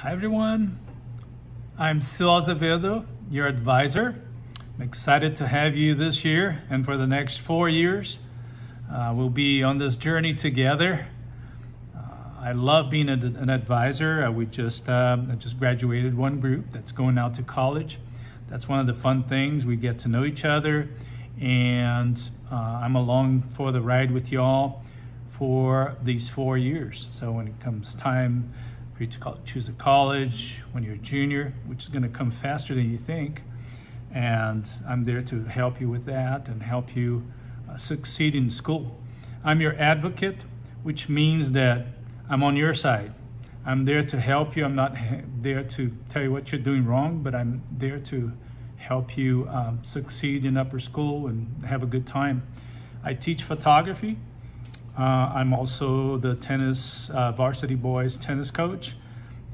Hi everyone, I'm Sil Azevedo, your advisor. I'm excited to have you this year and for the next four years. Uh, we'll be on this journey together. Uh, I love being a, an advisor. Uh, we just um, I just graduated one group that's going out to college. That's one of the fun things. We get to know each other, and uh, I'm along for the ride with y'all for these four years. So when it comes time for you to choose a college when you're a junior, which is going to come faster than you think. And I'm there to help you with that and help you uh, succeed in school. I'm your advocate, which means that I'm on your side. I'm there to help you. I'm not there to tell you what you're doing wrong, but I'm there to help you um, succeed in upper school and have a good time. I teach photography. Uh, I'm also the tennis uh, varsity boys tennis coach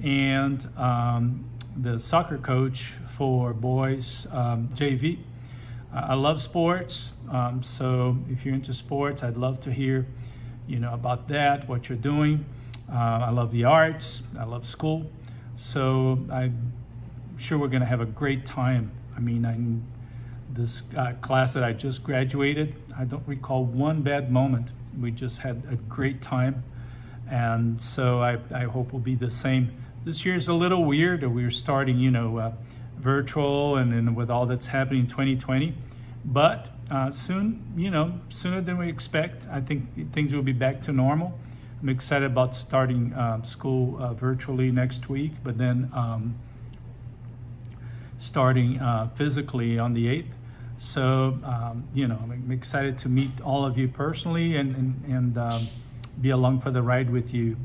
and um, the soccer coach for boys um, JV. I love sports, um, so if you're into sports, I'd love to hear, you know, about that, what you're doing. Uh, I love the arts. I love school, so I'm sure we're going to have a great time. I mean, I this uh, class that I just graduated, I don't recall one bad moment. We just had a great time. And so I, I hope will be the same. This year's a little weird. We're starting, you know, uh, virtual and then with all that's happening in 2020. But uh, soon, you know, sooner than we expect, I think things will be back to normal. I'm excited about starting uh, school uh, virtually next week, but then um, starting uh, physically on the 8th. So, um, you know, I'm excited to meet all of you personally and, and, and um, be along for the ride with you.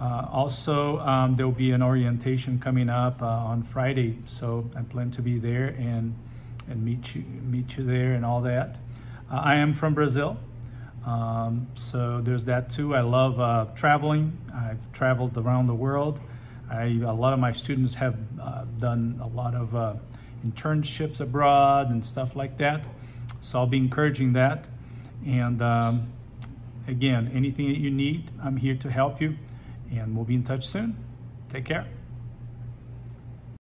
Uh, also, um, there will be an orientation coming up uh, on Friday, so I plan to be there and and meet you meet you there and all that. Uh, I am from Brazil, um, so there's that too. I love uh, traveling. I've traveled around the world. I, a lot of my students have uh, done a lot of uh, internships abroad and stuff like that. So I'll be encouraging that. And um, again, anything that you need, I'm here to help you. And we'll be in touch soon. Take care.